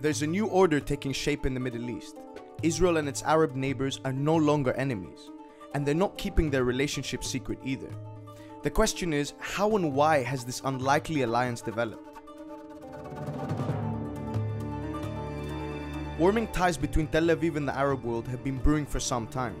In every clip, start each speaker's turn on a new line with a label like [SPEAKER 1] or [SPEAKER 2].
[SPEAKER 1] There's a new order taking shape in the Middle East. Israel and its Arab neighbors are no longer enemies, and they're not keeping their relationship secret either. The question is, how and why has this unlikely alliance developed? Warming ties between Tel Aviv and the Arab world have been brewing for some time.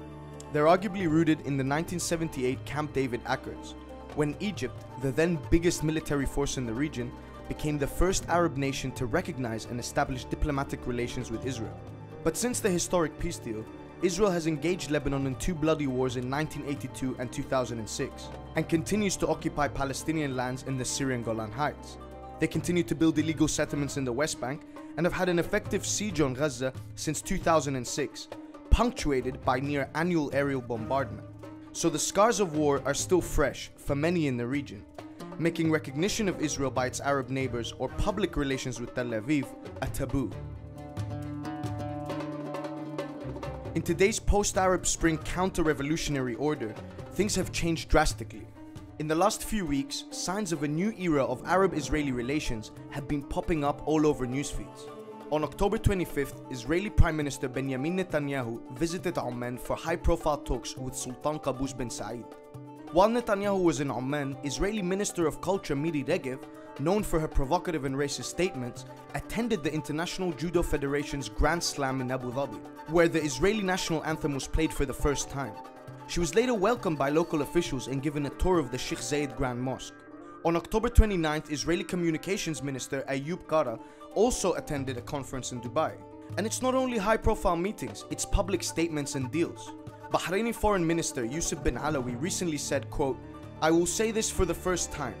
[SPEAKER 1] They're arguably rooted in the 1978 Camp David Accords, when Egypt, the then biggest military force in the region, became the first Arab nation to recognize and establish diplomatic relations with Israel. But since the historic peace deal, Israel has engaged Lebanon in two bloody wars in 1982 and 2006, and continues to occupy Palestinian lands in the Syrian Golan Heights. They continue to build illegal settlements in the West Bank and have had an effective siege on Gaza since 2006, punctuated by near annual aerial bombardment. So the scars of war are still fresh for many in the region, making recognition of Israel by its Arab neighbors or public relations with Tel Aviv a taboo. In today's post-Arab Spring counter-revolutionary order, things have changed drastically. In the last few weeks, signs of a new era of Arab-Israeli relations have been popping up all over newsfeeds. On October 25th, Israeli Prime Minister Benjamin Netanyahu visited Oman for high-profile talks with Sultan Qaboos bin Said. While Netanyahu was in Oman, Israeli Minister of Culture Miri Regev, known for her provocative and racist statements, attended the International Judo Federation's Grand Slam in Abu Dhabi, where the Israeli national anthem was played for the first time. She was later welcomed by local officials and given a tour of the Sheikh Zayed Grand Mosque. On October 29th, Israeli Communications Minister Ayub Kara also attended a conference in Dubai. And it's not only high profile meetings, it's public statements and deals. Bahraini Foreign Minister Yusuf bin Alawi recently said, quote, I will say this for the first time.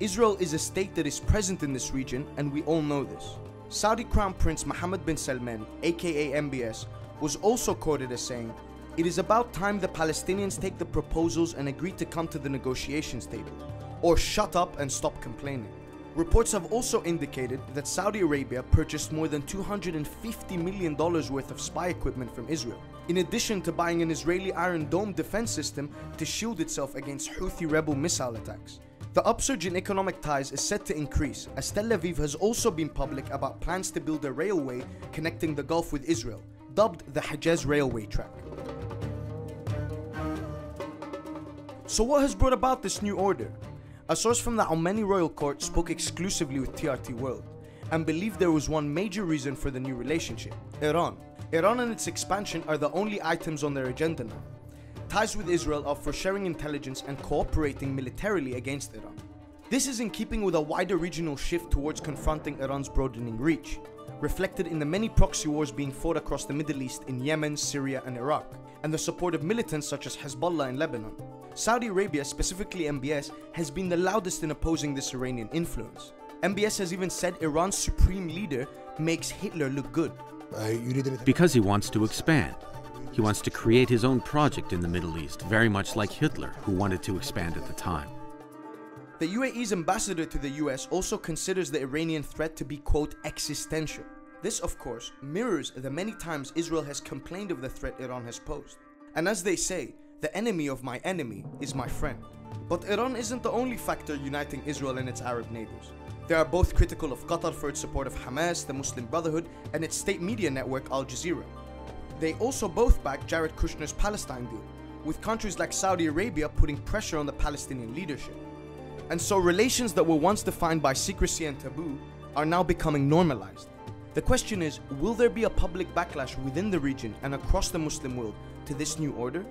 [SPEAKER 1] Israel is a state that is present in this region and we all know this. Saudi Crown Prince Mohammed bin Salman, aka MBS, was also quoted as saying, it is about time the Palestinians take the proposals and agree to come to the negotiations table, or shut up and stop complaining. Reports have also indicated that Saudi Arabia purchased more than $250 million worth of spy equipment from Israel, in addition to buying an Israeli Iron Dome defense system to shield itself against Houthi rebel missile attacks. The upsurge in economic ties is set to increase as Tel Aviv has also been public about plans to build a railway connecting the Gulf with Israel, dubbed the Hejaz Railway Track. So what has brought about this new order? A source from the Omani royal court spoke exclusively with TRT World and believed there was one major reason for the new relationship, Iran. Iran and its expansion are the only items on their agenda now. Ties with Israel are for sharing intelligence and cooperating militarily against Iran. This is in keeping with a wider regional shift towards confronting Iran's broadening reach, reflected in the many proxy wars being fought across the Middle East in Yemen, Syria and Iraq, and the support of militants such as Hezbollah in Lebanon. Saudi Arabia, specifically MBS, has been the loudest in opposing this Iranian influence. MBS has even said Iran's supreme leader makes Hitler look good.
[SPEAKER 2] Because he wants to expand. He wants to create his own project in the Middle East, very much like Hitler, who wanted to expand at the time.
[SPEAKER 1] The UAE's ambassador to the US also considers the Iranian threat to be, quote, existential. This, of course, mirrors the many times Israel has complained of the threat Iran has posed. And as they say, the enemy of my enemy is my friend. But Iran isn't the only factor uniting Israel and its Arab neighbors. They are both critical of Qatar for its support of Hamas, the Muslim Brotherhood, and its state media network Al Jazeera. They also both back Jared Kushner's Palestine deal, with countries like Saudi Arabia putting pressure on the Palestinian leadership. And so relations that were once defined by secrecy and taboo are now becoming normalized. The question is, will there be a public backlash within the region and across the Muslim world to this new order?